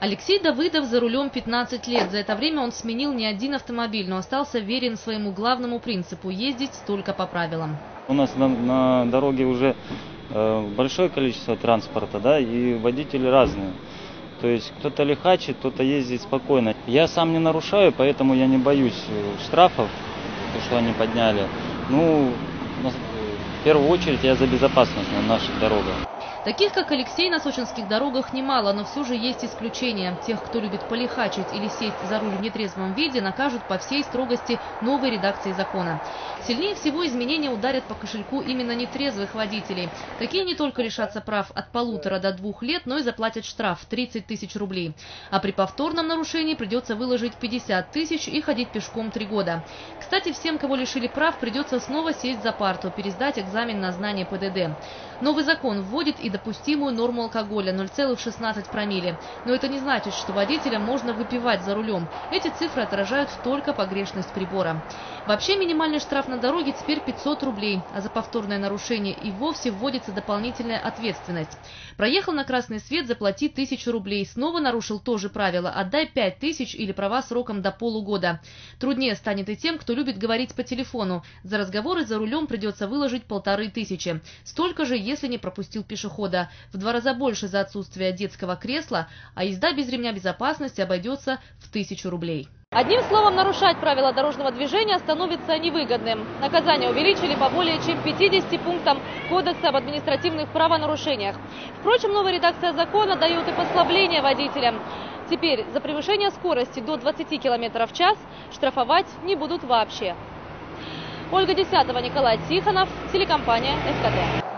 Алексей Давыдов за рулем 15 лет. За это время он сменил не один автомобиль, но остался верен своему главному принципу – ездить только по правилам. У нас на, на дороге уже э, большое количество транспорта, да, и водители разные. То есть кто-то лихачит, кто-то ездит спокойно. Я сам не нарушаю, поэтому я не боюсь э, штрафов, то, что они подняли. Ну, в первую очередь я за безопасность на наших дорогах. Таких, как Алексей, на сочинских дорогах немало, но все же есть исключения. Тех, кто любит полихачить или сесть за руль в нетрезвом виде, накажут по всей строгости новой редакции закона. Сильнее всего изменения ударят по кошельку именно нетрезвых водителей. Такие не только лишатся прав от полутора до двух лет, но и заплатят штраф 30 тысяч рублей. А при повторном нарушении придется выложить 50 тысяч и ходить пешком три года. Кстати, всем, кого лишили прав, придется снова сесть за парту, пересдать экзамен на знание ПДД. Новый закон вводит и допустимую норму алкоголя 0,16 промилле. Но это не значит, что водителям можно выпивать за рулем. Эти цифры отражают только погрешность прибора. Вообще минимальный штраф на дороге теперь 500 рублей, а за повторное нарушение и вовсе вводится дополнительная ответственность. Проехал на красный свет, заплати 1000 рублей. Снова нарушил то же правило, отдай 5000 или права сроком до полугода. Труднее станет и тем, кто любит говорить по телефону. За разговоры за рулем придется выложить полторы тысячи. Столько же, если не пропустил пешехода. В два раза больше за отсутствие детского кресла, а езда без ремня безопасности обойдется в тысячу рублей. Одним словом, нарушать правила дорожного движения становится невыгодным. Наказание увеличили по более чем 50 пунктам Кодекса об административных правонарушениях. Впрочем, новая редакция закона дает и послабление водителям. Теперь за превышение скорости до 20 км в час штрафовать не будут вообще. Ольга Десятова, Николай Тихонов, телекомпания СКТ.